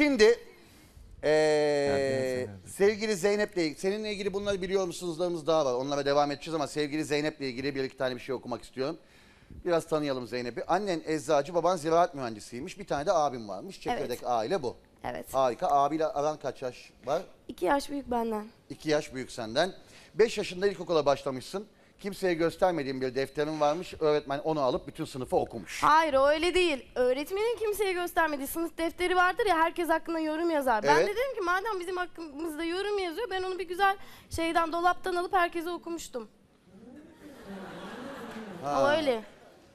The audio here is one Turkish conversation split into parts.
Şimdi eee, sevgili Zeynep'le ilgili, seninle ilgili bunları biliyor musunuzlarımız daha var. Onlara devam edeceğiz ama sevgili Zeynep'le ilgili bir iki tane bir şey okumak istiyorum. Biraz tanıyalım Zeynep'i. Annen eczacı, baban ziraat mühendisiymiş. Bir tane de abim varmış. Çekirdek aile bu. Evet. Harika. Abiyle aran kaç yaş var? İki yaş büyük benden. İki yaş büyük senden. Beş yaşında ilkokula başlamışsın. Kimseye göstermediğin bir defterin varmış. Öğretmen onu alıp bütün sınıfı okumuş. Hayır o öyle değil. Öğretmenin kimseye göstermediği sınıf defteri vardır ya herkes hakkında yorum yazar. Ben Evet. de dedim ki madem bizim hakkımızda yorum yazıyor ben onu bir güzel şeyden dolaptan alıp herkese okumuştum. O öyle.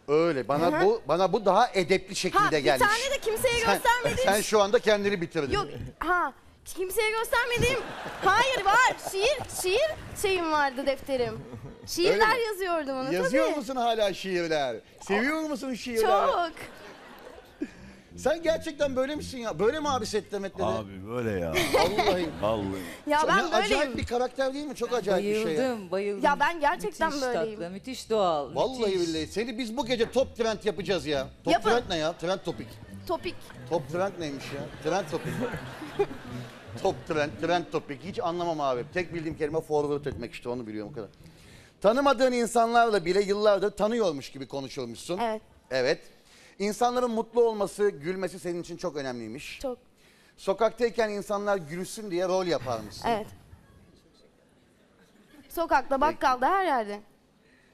Öyle. Bana Hı hı. bu bana bu daha edepli şekilde Ha bir gelmiş. tane de kimseye sen, göstermediğim sen şu anda kendini bitirdin. Yok ha kimseye göstermediğim hayır var şiir şiir şeyim vardı defterim. Şiirler Öyle mi? yazıyordum onu Yazıyor tabii. musun hala şiirler? Seviyor musun şiirler? Çok. Sen gerçekten böyle misin ya? Böyle mi abi set demetleri? Abi böyle ya. Vallahi. Vallahi. Ya Ne ben acayip böyleyim. bir karakter değil mi? Çok acayip bir şey. Bayıldım, bayıldım. Ya ben gerçekten müthiş böyleyim. Tatlı, müthiş doğal. Vallahi müthiş. billahi. Seni biz bu gece top trend yapacağız ya. Top Yapın. trend ne ya? Trend topik. Topik. Top trend neymiş ya? Trend topik. Top trend, trend topik. Hiç anlamam abi. Tek bildiğim kelime forward etmek işte onu biliyorum o kadar. Tanımadığın insanlarla bile yıllardır tanıyormuş gibi konuşuyormuşsun. Evet. Evet. İnsanların mutlu olması, gülmesi senin için çok önemliymiş. Çok. Sokaktayken insanlar gülsün diye rol yaparmışsın. Evet. Sokakta, bakkalda, her yerde.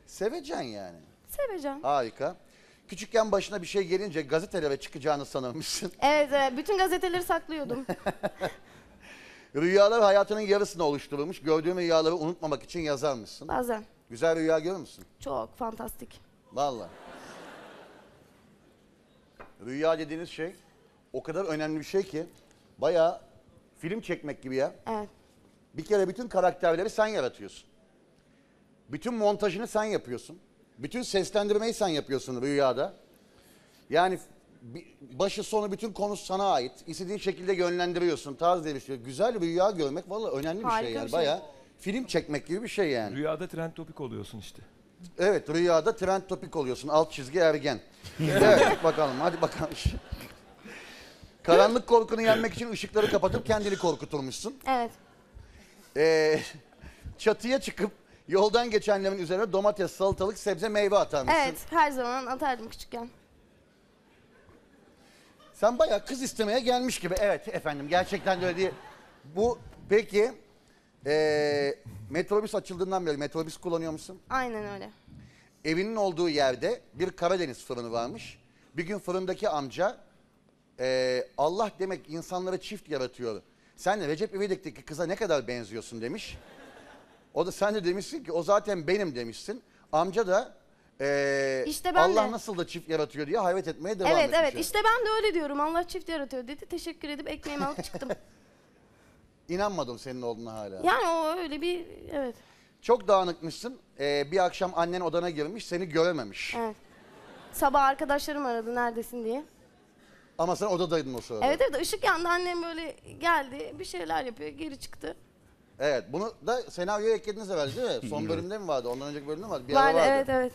Sevecen yani. Seveceğim. Harika. Küçükken başına bir şey gelince gazetelere çıkacağını sanırmışsın. Evet, evet. Bütün gazeteleri saklıyordum. Rüyalar hayatının yarısını oluşturulmuş. Gördüğün rüyaları unutmamak için yazarmışsın. Bazen. Güzel rüya görür müsün? Çok fantastik. Vallahi. Rüya dediğiniz şey o kadar önemli bir şey ki bayağı film çekmek gibi ya. Evet. Bir kere bütün karakterleri sen yaratıyorsun. Bütün montajını sen yapıyorsun. Bütün seslendirmeyi sen yapıyorsun rüyada. Yani başı sonu bütün konu sana ait. İstediğin şekilde yönlendiriyorsun. Tarz değiştiriyor. Güzel rüya görmek vallahi önemli bir Harika şey yani. bir şey. Bayağı film çekmek gibi bir şey yani. Rüyada trend topik oluyorsun işte. Evet rüyada trend topik oluyorsun. Alt çizgi ergen. evet bakalım hadi bakalım. Karanlık korkunu yenmek için ışıkları kapatıp kendini korkuturmuşsun. Evet. Ee, çatıya çıkıp yoldan geçenlerin üzerine domates, salatalık, sebze, meyve atarmışsın. Evet. Her zaman atardım küçükken. Sen bayağı kız istemeye gelmiş gibi. Evet efendim gerçekten de öyle değil. Bu peki ee, metrobüs açıldığından beri metrobüs kullanıyor musun? Aynen öyle. Evinin olduğu yerde bir Karadeniz fırını varmış. Bir gün fırındaki amca eee, Allah demek insanları çift yaratıyor. Sen de Recep İvedik'teki kıza ne kadar benziyorsun demiş. O da sen de demişsin ki o zaten benim demişsin. Amca da eee, İşte ben Allah de. nasıl da çift yaratıyor diye hayret etmeye devam evet etmiş. evet işte ben de öyle diyorum. Allah çift yaratıyor dedi. Teşekkür edip ekmeğimi alıp çıktım. İnanmadım senin olduğuna hala. yani o öyle bir evet. Çok dağınıkmışsın. Eee, bir akşam annen odana girmiş seni görememiş. Evet. Sabah arkadaşlarım aradı neredesin diye. Ama sen odadaydın o sırada. Evet evet ışık yandı annem böyle geldi bir şeyler yapıyor geri çıktı. Evet bunu da senaryoya eklediniz herhalde değil mi? Son bölümde mi vardı? Ondan önceki bölümde mi vardı? Bir ara Vardı vardı. evet evet.